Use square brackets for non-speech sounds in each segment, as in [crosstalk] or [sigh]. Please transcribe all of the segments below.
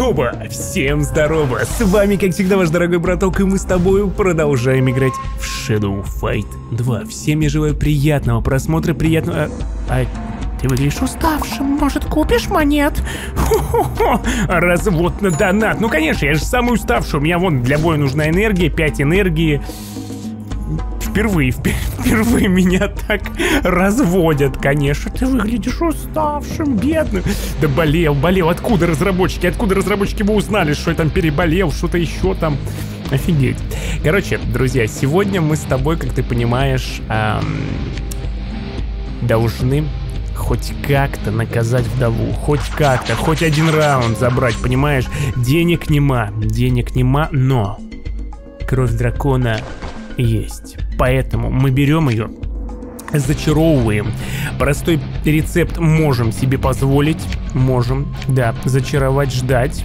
Хоба! Всем здорово! С вами, как всегда, ваш дорогой браток, и мы с тобой продолжаем играть в Shadow Fight 2. Всем я желаю приятного просмотра, приятного... А, а ты выглядишь уставшим, может, купишь монет? Хо-хо-хо! Развод на донат! Ну, конечно, я же самый уставший, у меня вон для боя нужна энергия, 5 энергии впервые, впервые меня так разводят, конечно. Ты выглядишь уставшим, бедным. Да болел, болел. Откуда разработчики? Откуда разработчики бы узнали, что я там переболел, что-то еще там? Офигеть. Короче, друзья, сегодня мы с тобой, как ты понимаешь, эм, должны хоть как-то наказать вдову, хоть как-то, хоть один раунд забрать, понимаешь? Денег нема, денег нема, но кровь дракона есть. Поэтому мы берем ее, зачаровываем. Простой рецепт можем себе позволить. Можем, да, зачаровать, ждать.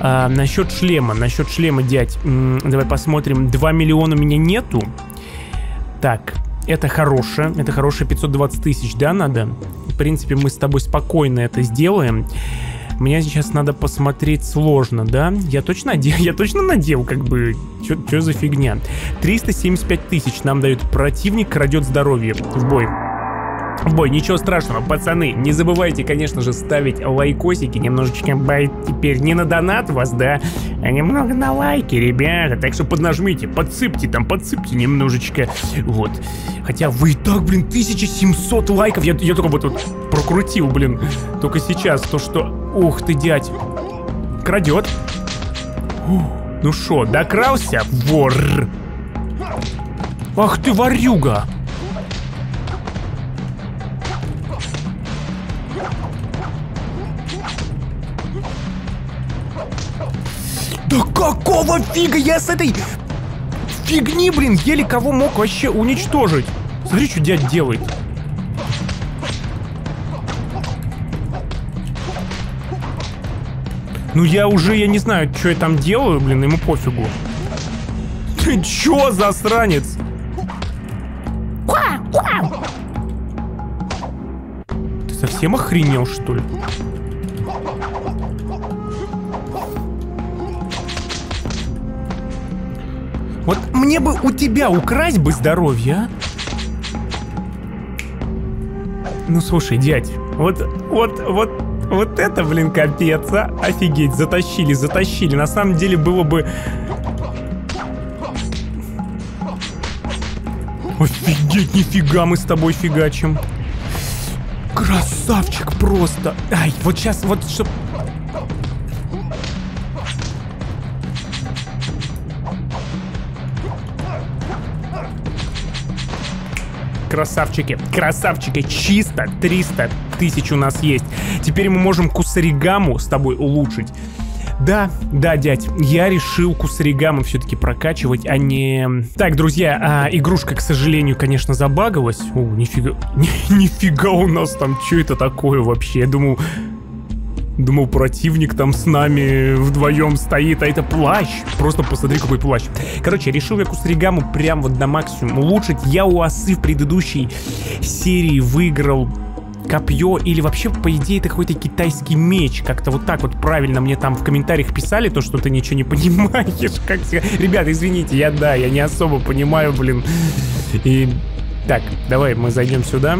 А, насчет шлема, насчет шлема, дядь, давай посмотрим. 2 миллиона у меня нету. Так, это хорошее, это хорошее 520 тысяч, да, надо? В принципе, мы с тобой спокойно это сделаем. Мне сейчас надо посмотреть сложно, да? Я точно одел, [laughs] я точно надел, как бы, что за фигня? 375 тысяч нам дают противник, крадет здоровье. В бой. В бой, ничего страшного, пацаны, не забывайте, конечно же, ставить лайкосики, немножечко байт теперь не на донат вас, да, а немного на лайки, ребята, так что поднажмите, подсыпьте там, подсыпьте немножечко, вот. Хотя вы и так, блин, 1700 лайков, я, я только вот, вот прокрутил, блин, только сейчас, то что Ух ты, дядь. Крадет. Ну шо, докрался, вор? Ах ты, ворюга! Да какого фига я с этой фигни, блин, еле кого мог вообще уничтожить? Смотри, что дядь делает. Ну я уже, я не знаю, что я там делаю, блин, ему пофигу. Ты чё, засранец? Ты совсем охренел, что ли? Мне бы у тебя украсть бы здоровье, а? Ну слушай, дядь, вот, вот, вот вот это, блин, капец, а? Офигеть, затащили, затащили. На самом деле было бы... Офигеть, нифига мы с тобой фигачим. Красавчик просто. Ай, вот сейчас, вот чтоб красавчики, красавчики, чисто 300 тысяч у нас есть. Теперь мы можем кусаригаму с тобой улучшить. Да, да, дядь, я решил кусаригаму все-таки прокачивать, а не... Так, друзья, а, игрушка, к сожалению, конечно, забагалась. О, нифига, [laughs] нифига у нас там, что это такое вообще? Я думал, Думал, противник там с нами вдвоем стоит, а это плащ. Просто посмотри, какой плащ. Короче, решил я Кусаригаму прям вот до максимума улучшить. Я у осы в предыдущей серии выиграл копье или вообще, по идее, это какой-то китайский меч. Как-то вот так вот правильно мне там в комментариях писали, то, что ты ничего не понимаешь. [laughs] Как... Ребята, извините, я да, я не особо понимаю, блин. И... Так, давай мы зайдем сюда.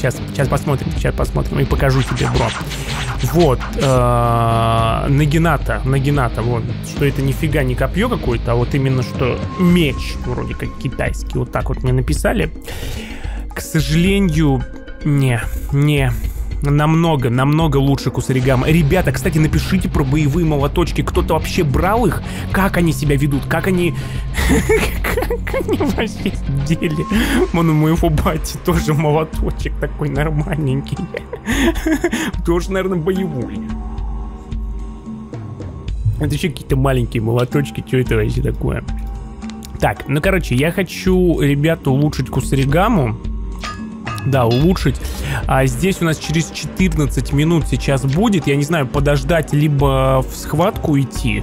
Сейчас, сейчас посмотрим, сейчас посмотрим и покажу тебе, бро. Вот, э, Нагината, Нагината, вот, что это нифига не копье какое-то, а вот именно что меч, вроде как китайский, вот так вот мне написали. К сожалению, не, не, намного, намного лучше Кусаригама. Ребята, кстати, напишите про боевые молоточки. Кто-то вообще брал их? Как они себя ведут? Как они... [laughs] Как они вообще сделали? Вон у моего бати тоже молоточек такой нормальненький. [laughs] Тоже, наверное, боевой. Это еще какие-то маленькие молоточки. Что это вообще такое? Так, ну короче, я хочу, ребята, улучшить Кусаригаму. Да, улучшить. А здесь у нас через 14 минут сейчас будет. Я не знаю, подождать, либо в схватку идти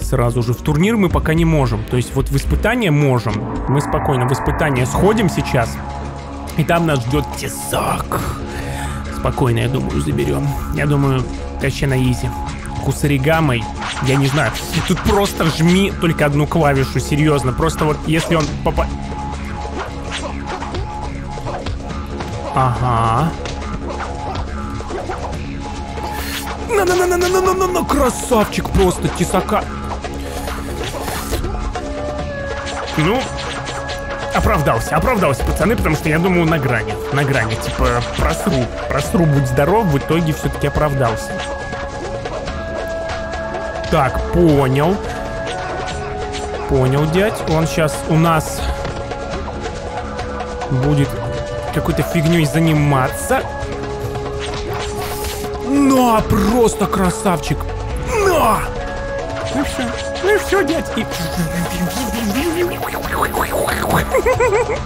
сразу же. В турнир мы пока не можем. То есть вот в испытание можем. Мы спокойно в испытание сходим сейчас. И там нас ждет тесак. Спокойно, я думаю, заберем. Я думаю, вообще на изи. кусаригамой, я не знаю. Тут просто жми только одну клавишу, серьезно. Просто вот если он попа... Ага. На-на-на-на-на-на-на-на, красавчик просто, тесака. Ну, оправдался, оправдался, пацаны, потому что я думаю на грани, на грани, типа просру, просру, будь здоров, в итоге все-таки оправдался. Так, понял. Понял, дядь. Он сейчас у нас будет какой-то фигней заниматься. На, просто красавчик. На! Ну все, ну все, дядь. И...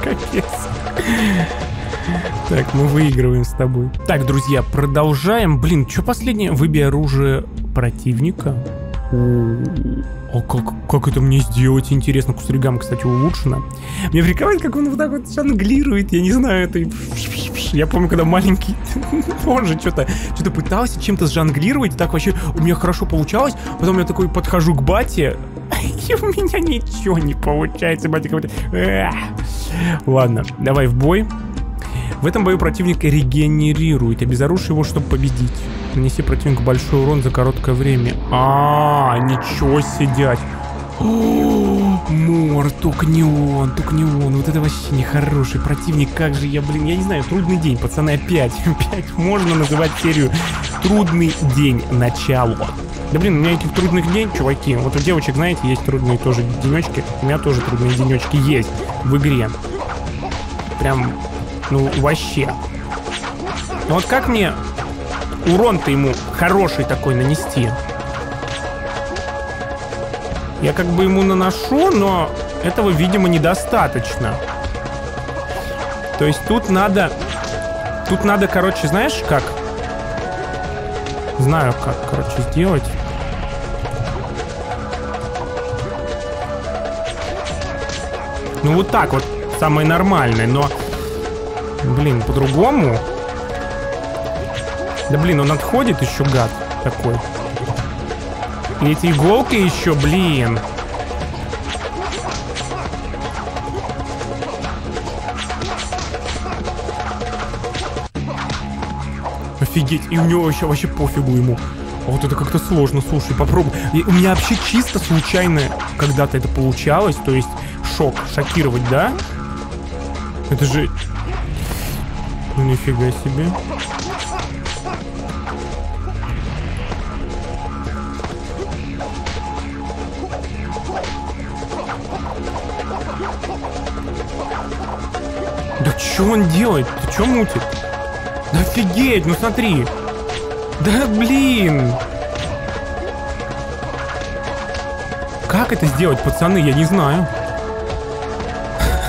Капец. Так, мы выигрываем с тобой. Так, друзья, продолжаем. Блин, что последнее? Выбей оружие противника. А как, как это мне сделать? Интересно, Кусаригама, кстати, улучшена. Мне прикалывает, как он вот так вот жонглирует. Я не знаю, это... Я помню, когда маленький, [laughs] он же что-то что пытался чем-то сжонглировать, и так вообще у меня хорошо получалось. Потом я такой подхожу к бате, [laughs] и у меня ничего не получается. Батя говорит, ладно, давай в бой. В этом бою противник регенерирует. Обезоружь его, чтобы победить. Нанеси противнику большой урон за короткое время. А, -а, -а ничего сидять. Мор, только не он, только не он. Вот это вообще нехороший противник. Как же я, блин, я не знаю, трудный день, пацаны, опять. [laughs] Опять можно называть серию «Трудный день начало». Да блин, у меня этих трудных день, чуваки. Вот у девочек, знаете, есть трудные тоже денечки. У меня тоже трудные денечки есть в игре. Прям ну, вообще. Ну вот как мне урон-то ему хороший такой нанести? Я как бы ему наношу, но этого, видимо, недостаточно. То есть тут надо... Тут надо, короче, знаешь, как? Знаю, как, короче, сделать. Ну вот так вот, самое нормальное, но Блин, по-другому? Да блин, он отходит еще, гад такой. И эти иголки еще, блин. Офигеть, и у него вообще, вообще пофигу ему. А вот это как-то сложно, слушай, попробуй. И у меня вообще чисто случайно когда-то это получалось, то есть шок, шокировать, да? Это же ну нифига себе. Что он делает? Ты что мутит? Да офигеть, ну смотри. Да блин. Как это сделать, пацаны, я не знаю.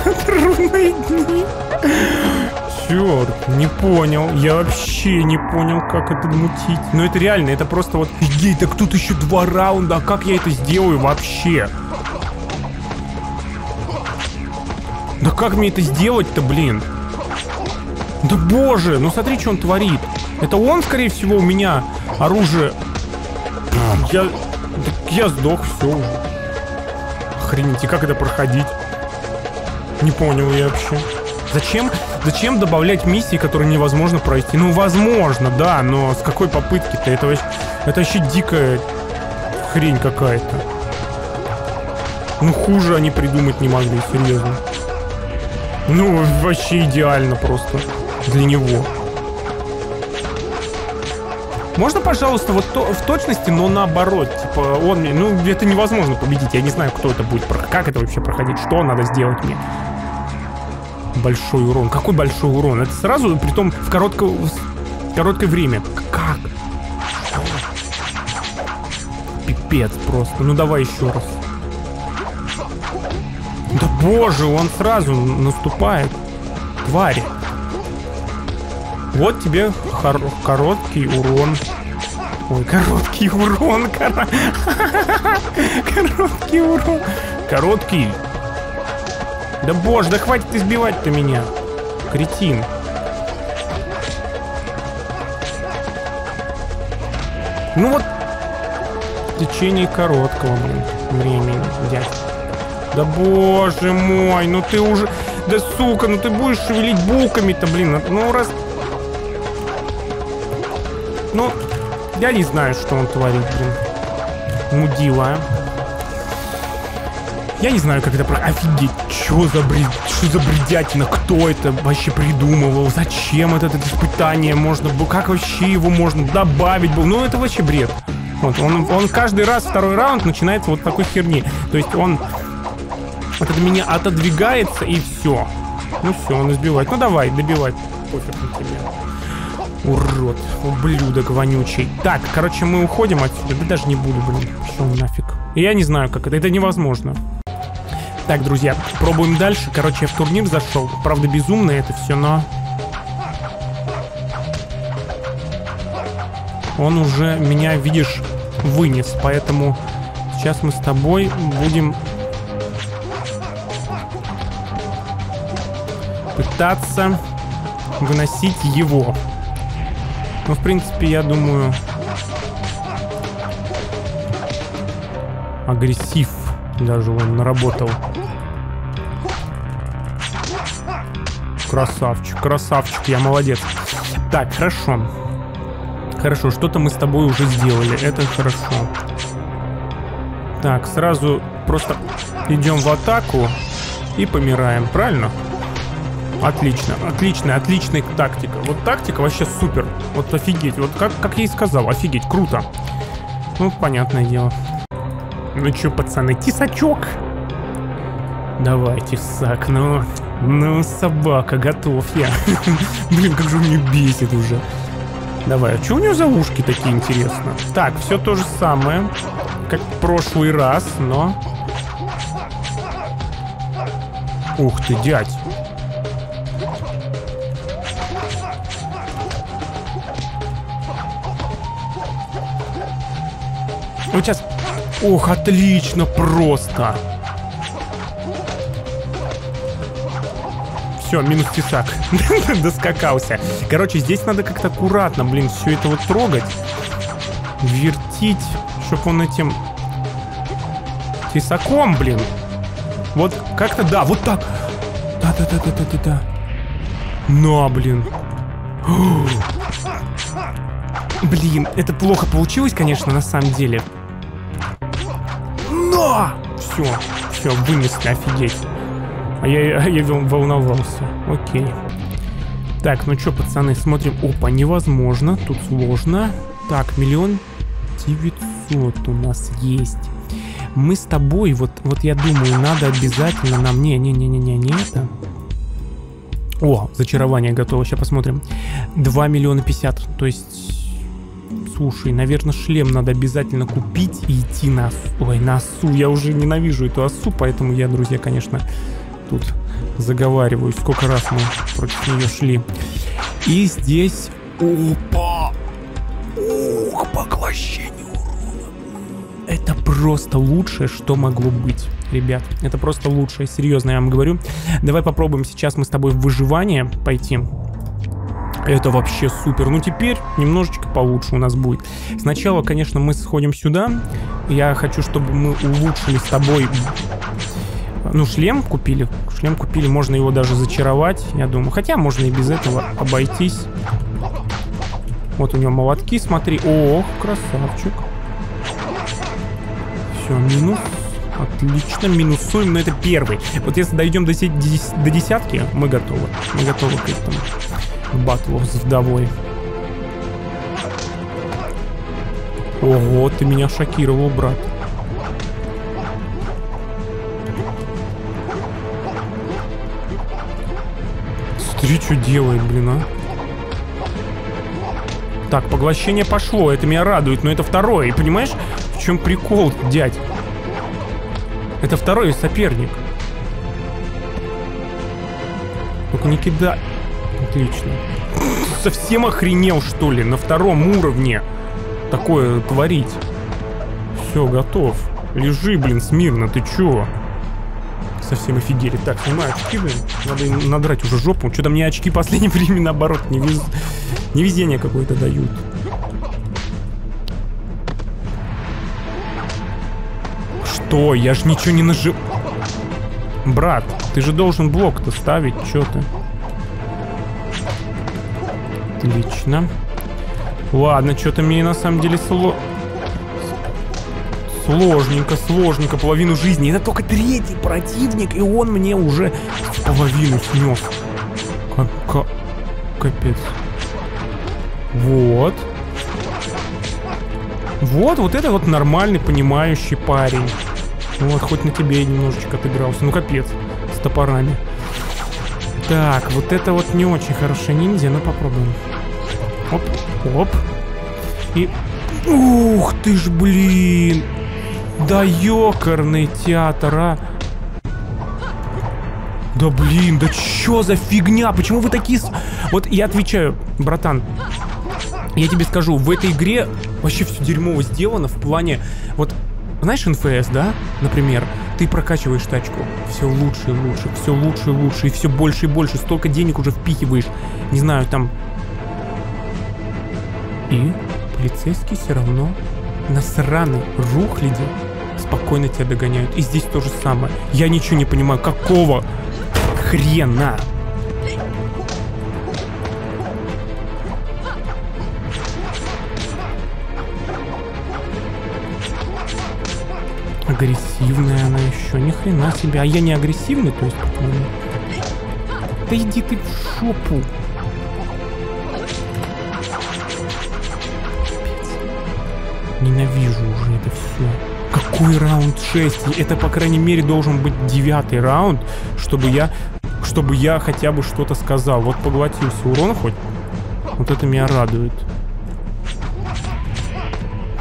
[laughs] Трудные дни. Черт, не понял. Я вообще не понял, как это мутить. Но это реально, это просто вот... Ей, так тут еще два раунда, а как я это сделаю вообще? Да как мне это сделать-то, блин? Да боже, ну смотри, что он творит. Это он, скорее всего, у меня оружие... Я... Я сдох, все уже. Охренеть, и как это проходить? Не понял я вообще. Зачем, зачем добавлять миссии, которые невозможно пройти? Ну, возможно, да, но с какой попытки-то? Это, это вообще дикая хрень какая-то. Ну, хуже они придумать не могли, серьезно. Ну, вообще идеально просто для него. Можно, пожалуйста, вот то, в точности, но наоборот. Типа, он мне... Ну, это невозможно победить. Я не знаю, кто это будет. Как это вообще проходить? Что надо сделать мне? большой урон. Какой большой урон? Это сразу, при том в короткое, в короткое время. Как? Пипец просто. Ну давай еще раз. Да боже, он сразу наступает. Тварь. Вот тебе короткий урон. Ой, короткий урон. Кор... [laughs] короткий урон. Короткий да боже, да хватит избивать-то меня. Кретин. Ну вот, в течение короткого, блин, времени, дядь. Да боже мой, ну ты уже... Да сука, ну ты будешь шевелить булками-то, блин. Ну раз... Ну, я не знаю, что он творит, блин. Мудила. Я не знаю, как это... Про... Офигеть, что за бред... Что за бредятина? Кто это вообще придумывал? Зачем это, это испытание можно было? Как вообще его можно добавить было? Ну, это вообще бред. Вот, он, он каждый раз, второй раунд, начинается вот такой херни. То есть он вот от меня отодвигается и все. Ну все, он избивает. Ну давай, добивай. Пофиг на тебя. Урод, ублюдок вонючий. Так, короче, мы уходим отсюда. Да даже не буду, блин. Все, нафиг. Я не знаю, как это. Это невозможно. Так, друзья, пробуем дальше. Короче, я в турнир зашел. Правда, безумно это все, но... Он уже меня, видишь, вынес. Поэтому сейчас мы с тобой будем пытаться выносить его. Ну, в принципе, я думаю... Агрессив даже он наработал. Красавчик, красавчик, я молодец. Так, хорошо. Хорошо, что-то мы с тобой уже сделали, это хорошо. Так, сразу просто идем в атаку и помираем, правильно? Отлично, отличная, отличная тактика. Вот тактика вообще супер. Вот офигеть. Вот как, как я и сказал, офигеть, круто. Ну, понятное дело. Ну чё, пацаны, тесачок? Давай, тесак, ну... Ну, собака, готов я. [laughs] Блин, как же он меня бесит уже. Давай, а что у него за ушки такие, интересно? Так, все то же самое, как в прошлый раз, но... Ух ты, дядь. Вот сейчас... Ох, отлично просто. Все, минус тесак. [laughs] Доскакался. Короче, здесь надо как-то аккуратно, блин, все это вот трогать. Вертить, чтобы он этим... Тесаком, блин. Вот как-то, да, вот так. Да-да-да-да-да-да. На, блин. [gasps] Блин, это плохо получилось, конечно, на самом деле. Но! Все, все, вынесли, офигеть. А я, я волновался. Окей. Так, ну что, пацаны, смотрим. Опа, невозможно. Тут сложно. Так, миллион девятьсот у нас есть. Мы с тобой, вот, вот я думаю, надо обязательно нам... Не-не-не-не-не, не это. О, зачарование готово. Сейчас посмотрим. 2 миллиона 50. То есть Слушай, наверное, шлем надо обязательно купить и идти на осу. Ой, на осу. Я уже ненавижу эту осу, поэтому я, друзья, конечно, тут заговариваюсь. Сколько раз мы против нее шли. И здесь... Опа! Ух, поглощение урона. Это просто лучшее, что могло быть. Ребят, это просто лучшее, серьезно я вам говорю. Давай попробуем сейчас мы с тобой в выживание пойти. Это вообще супер. Ну, теперь немножечко получше у нас будет. Сначала, конечно, мы сходим сюда. Я хочу, чтобы мы улучшили с тобой... Ну, шлем купили. Шлем купили, можно его даже зачаровать, я думаю. Хотя можно и без этого обойтись. Вот у него молотки, смотри. Ох, красавчик. Все, минус. Отлично, минусуем, но это первый. Вот если дойдем до, до десятки, мы готовы. Мы готовы к этому батлов с вдовой. Ого, ты меня шокировал, брат. Смотри, что делает, блин, а. Так, поглощение пошло, это меня радует, но это второе. И понимаешь, в чем прикол, дядь? Это второй соперник. Только не кидай. Отлично. Совсем охренел, что ли, на втором уровне такое творить? Все, готов. Лежи, блин, смирно, ты чё? Совсем офигели. Так, снимаю очки, блин. Надо им надрать уже жопу. Что-то мне очки в последнее [laughs] время, наоборот, не вез... невезение какое-то дают. Стой, я ж ничего не нажил... Брат, ты же должен блок-то ставить, чё ты? Отлично. Ладно, что-то мне на самом деле сло... Сложненько, сложненько, половину жизни. Это только третий противник, и он мне уже половину снес. Как. Капец. Вот. Вот, вот это вот нормальный, понимающий парень. Вот, хоть на тебе немножечко отыгрался. Ну, капец. С топорами. Так, вот это вот не очень хорошая ниндзя, но попробуем. Оп, оп. И... Ух ты ж, блин! Да ёкарный театр, а! Да блин, да чё за фигня? Почему вы такие... Вот я отвечаю, братан, я тебе скажу, в этой игре вообще все дерьмово сделано в плане... Вот, знаешь НФС, да, например? Ты прокачиваешь тачку, все лучше и лучше, все лучше и лучше, и все больше и больше, столько денег уже впихиваешь, не знаю, там... И полицейские все равно на сраной рухляде спокойно тебя догоняют. И здесь то же самое. Я ничего не понимаю, какого хрена? Агрессивная она еще. Ни хрена себе. А я не агрессивный, то есть, по-твоему? Да иди ты в шопу. Ненавижу уже это все. Какой раунд 6? Это, по крайней мере, должен быть девятый раунд, чтобы я, чтобы я хотя бы что-то сказал. Вот поглотился урон хоть. Вот это меня радует.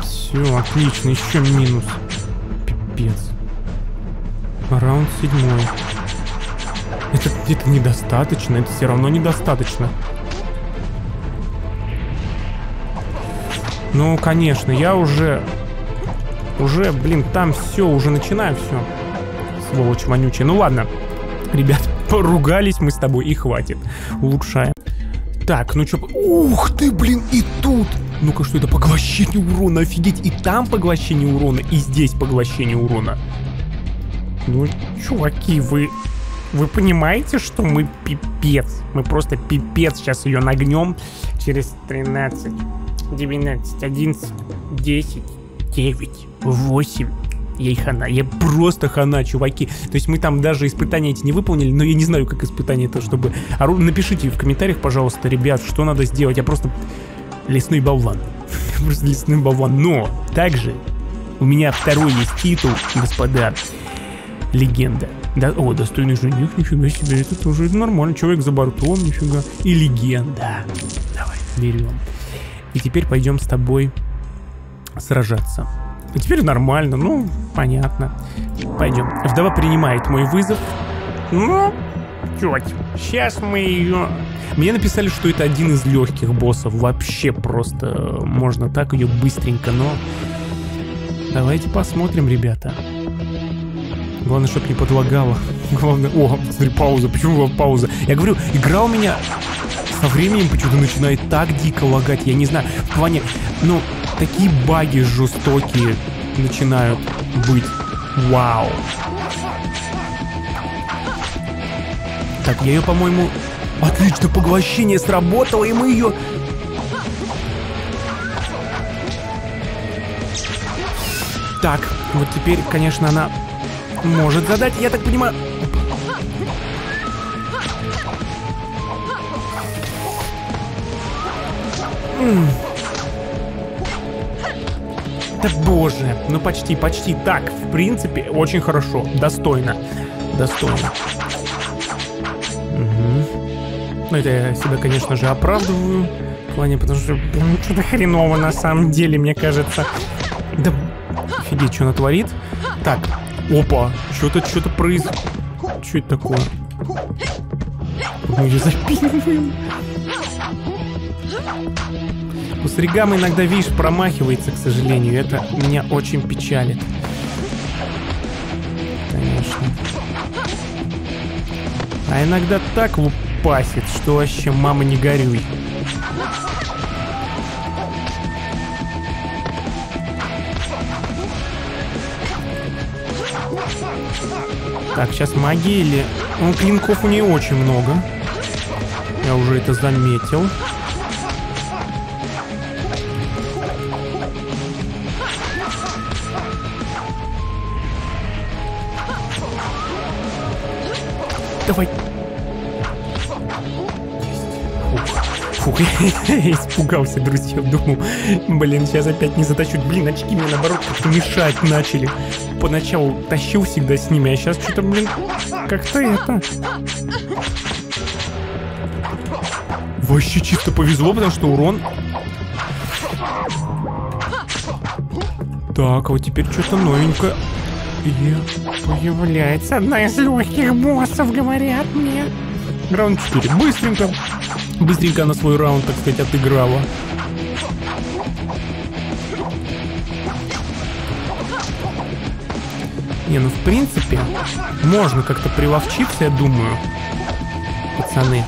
Все, отлично, еще минус. Пипец. Раунд седьмой. Это, это недостаточно, это все равно недостаточно. Ну, конечно, я уже... Уже, блин, там все, уже начинаю все. Сволочь вонючая. Ну ладно, ребят, [laughs] поругались мы с тобой и хватит. Улучшаем. Так, ну чё... Ух ты, блин, и тут! Ну-ка, что это? Поглощение урона, офигеть! И там поглощение урона, и здесь поглощение урона. Ну, чуваки, вы... Вы понимаете, что мы пипец? Мы просто пипец сейчас ее нагнем через 13, 12, 11, 10, 9, 8. Ей хана. Я просто хана, чуваки. То есть мы там даже испытания эти не выполнили, но я не знаю, как испытание это, чтобы... Напишите в комментариях, пожалуйста, ребят, что надо сделать. Я просто лесной болван. [laughs] просто лесной болван. Но также у меня второй есть титул, господа. Легенда. Да, о, достойный жених, нифига себе, это тоже нормально. Человек за бортом, нифига. И легенда. Давай, берем. И теперь пойдем с тобой сражаться. И теперь нормально, ну, понятно. Пойдем. Вдова принимает мой вызов. Ну, чуваки, сейчас мы ее... Мне написали, что это один из легких боссов. Вообще просто можно так ее быстренько, но... Давайте посмотрим, ребята. Главное, чтобы не подлагало. Главное... О, смотри, пауза. Почему пауза? Я говорю, игра у меня со временем почему-то начинает так дико лагать. Я не знаю. В плане... Ну, такие баги жестокие начинают быть. Вау. Так, я ее, по-моему... Отлично, поглощение сработало, и мы ее... Так, вот теперь, конечно, она может задать, я так понимаю... Да боже, ну почти, почти так. В принципе, очень хорошо, достойно. Достойно. Ну, это я себя, конечно же, оправдываю. В плане, потому что, блин, что-то хреново на самом деле, мне кажется. Да, офигеть, что она творит. Так, опа, что-то, что-то происходит. Что это такое? Мы ее запиниваем. Кусаригама иногда, видишь, промахивается, к сожалению. Это меня очень печалит. Конечно. А иногда так лупасит, что вообще мама не горюй. Так, сейчас магия или... Ну, клинков у нее очень много. Я уже это заметил. Давай. Фух, [laughs] испугался, друзья, думал, блин, сейчас опять не затащу. Блин, очки мне наоборот как-то мешать начали. Поначалу тащил всегда с ними, а сейчас что-то, блин, как-то это... Вообще чисто повезло, потому что урон... Так, а вот теперь что-то новенькое. И появляется одна из легких боссов, говорят мне. Раунд 4. Быстренько. Быстренько на свой раунд, так сказать, отыграла. Не, ну в принципе, можно как-то приловчиться, я думаю. Пацаны.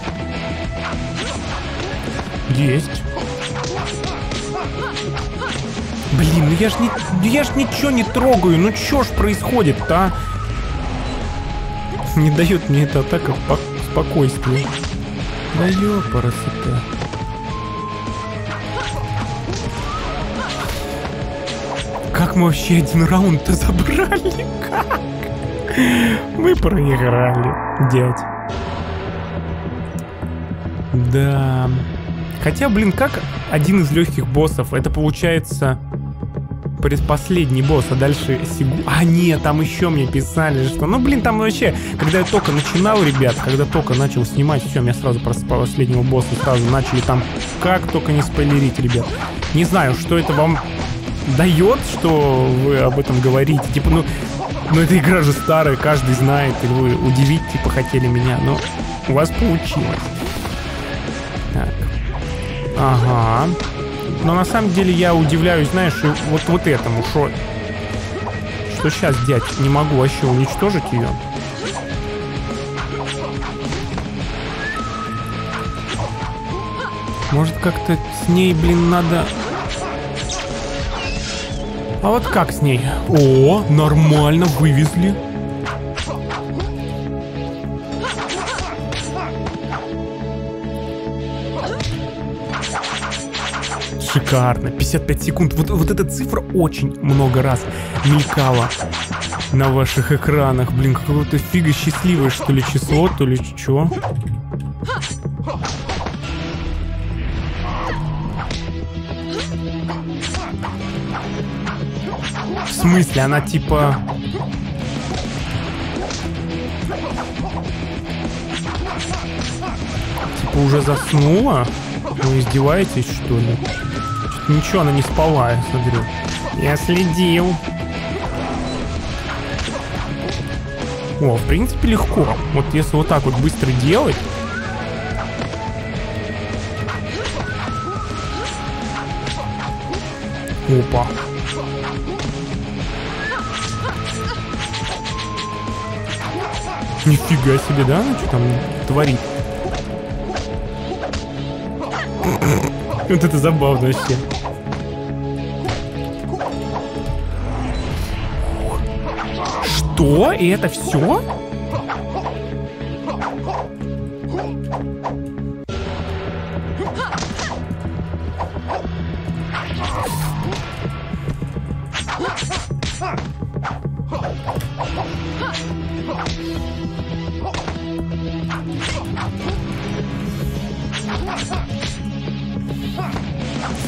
Есть. Блин, ну я ж, не, я ж ничего не трогаю. Ну чё ж происходит-то, а? Не дает мне эта атака спокойствия. Да ёпарасоте. Как мы вообще один раунд-то забрали? Как? Мы проиграли, дядь. Да. Хотя, блин, как один из легких боссов? Это получается предпоследний босс, а дальше Сигу... А, нет, там еще мне писали, что... Ну, блин, там вообще, когда я только начинал, ребят, когда только начал снимать, все, меня сразу просто последнего босса сразу начали там... Как только не спойлерить, ребят. Не знаю, что это вам дает, что вы об этом говорите. Типа, ну, ну эта игра же старая, каждый знает, и вы удивить, типа, хотели меня, но у вас получилось. Так. Ага. Но на самом деле я удивляюсь, знаешь, вот, вот этому, что... Что сейчас, дядь, не могу вообще уничтожить ее. Может, как-то с ней, блин, надо... А вот как с ней? О, нормально, вывезли. Шикарно. 55 секунд. Вот, вот эта цифра очень много раз мелькала на ваших экранах. Блин, какое-то фига счастливое, что ли, число, то ли что. В смысле, она типа... Типа уже заснула? Вы издеваетесь, что ли? Ничего, она не спала, я смотрю. Я следил. О, в принципе, легко. Вот если вот так вот быстро делать... Опа. Нифига себе, да? Ну что там творит? Вот это забавно вообще. Что? И это все?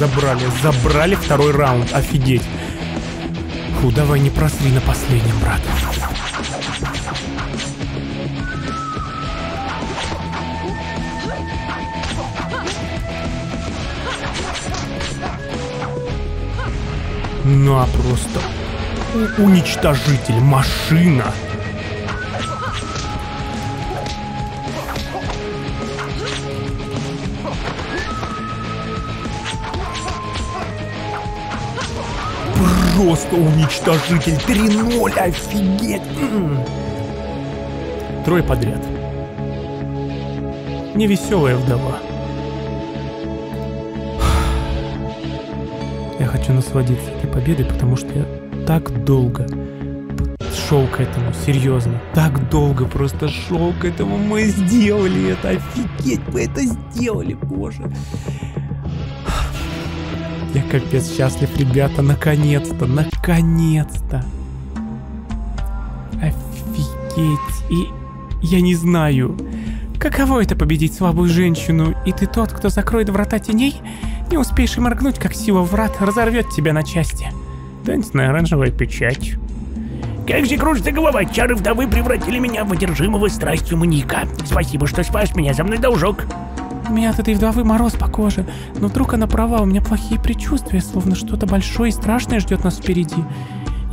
Забрали, забрали второй раунд, офигеть. Фу, давай не просри на последнем, брат. Ну а просто уничтожитель, машина. Просто уничтожитель 3-0, офигеть! Трое подряд. Невеселая вдова. Я хочу насладиться этой победой, потому что я так долго шел к этому, серьезно. Так долго просто шел к этому. Мы сделали это, офигеть, мы это сделали, боже. Я капец счастлив, ребята, наконец-то, наконец-то. Офигеть. И я не знаю, каково это победить слабую женщину, и ты тот, кто закроет врата теней? Не успеешь и моргнуть, как сила врат разорвет тебя на части. Танцная оранжевая печать. Как же кружится голова, чары вдовы превратили меня в одержимого страстью маньяка. Спасибо, что спас меня, за мной должок. У меня от этой вдовы мороз по коже, но вдруг она права, у меня плохие предчувствия, словно что-то большое и страшное ждет нас впереди.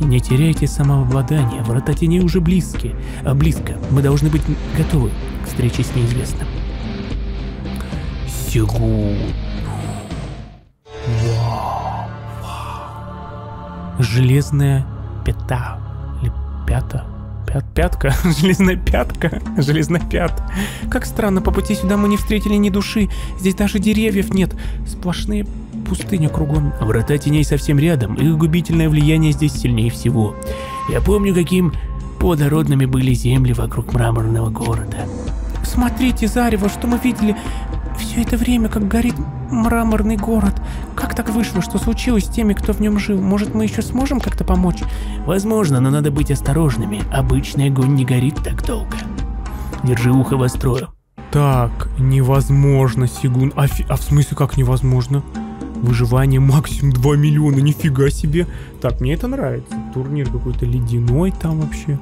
Не теряйте самообладание, врата теней уже близки, а близко. Мы должны быть готовы к встрече с неизвестным. Сигун. Вау. Железная пята. Или пята? Пят, пятка? [laughs] Железная пятка? Железная пят. Как странно, по пути сюда мы не встретили ни души. Здесь даже деревьев нет. Сплошные пустыня кругом. Врата теней совсем рядом, их губительное влияние здесь сильнее всего. Я помню, каким плодородными были земли вокруг мраморного города. Смотрите, Зарево, что мы видели все это время, как горит мраморный город. Как так вышло, что случилось с теми, кто в нем жил? Может, мы еще сможем как-то помочь? Возможно, но надо быть осторожными. Обычный огонь не горит так долго. Держи ухо востро. Так, невозможно, Сигун. А, фи... а в смысле как невозможно? Выживание максимум 2 миллиона, нифига себе. Так, мне это нравится. Турнир какой-то ледяной там вообще.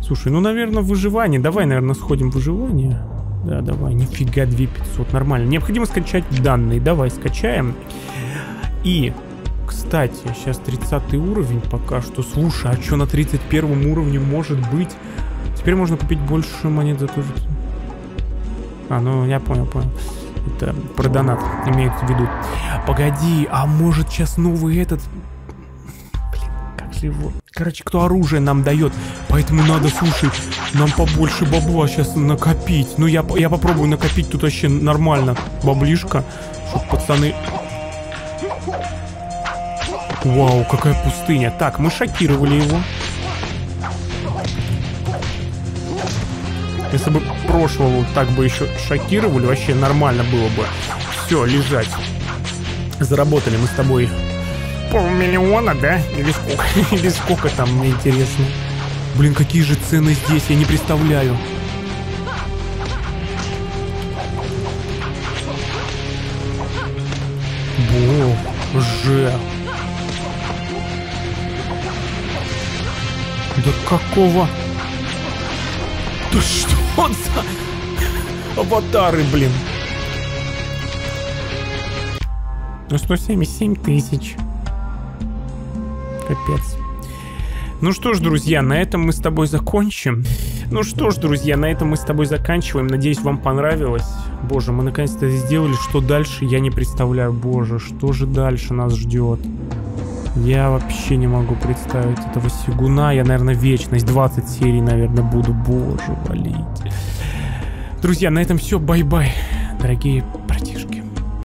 Слушай, ну, наверное, выживание. Давай, наверное, сходим в выживание. Да, давай, нифига, 2500, нормально. Необходимо скачать данные, давай, скачаем. И, кстати, сейчас 30 уровень пока что. Слушай, а что на 31 уровне может быть? Теперь можно купить больше монет за ту же... А, ну, я понял, понял. Это про донат имеется в виду. Погоди, а может сейчас новый этот его... Короче, кто оружие нам дает. Поэтому надо, слушай, нам побольше бабла сейчас накопить. Ну, я, я попробую накопить тут вообще нормально баблишка. Чтоб пацаны... Вау, какая пустыня. Так, мы шокировали его. Если бы прошлого так бы еще шокировали, вообще нормально было бы. Все, лежать. Заработали мы с тобой полмиллиона, да? Или сколько? [laughs] Или сколько там, мне интересно. Блин, какие же цены здесь, я не представляю. Боже. Да какого? Да что за аватары, блин? Ну 177 тысяч. Капец. Ну что ж, друзья, на этом мы с тобой закончим. Ну что ж, друзья, на этом мы с тобой заканчиваем. Надеюсь, вам понравилось. Боже, мы наконец-то сделали. Что дальше, я не представляю. Боже, что же дальше нас ждет? Я вообще не могу представить этого Сёгуна. Я, наверное, вечность. 20 серий, наверное, буду. Боже, валить. Друзья, на этом все. Bye-bye, дорогие.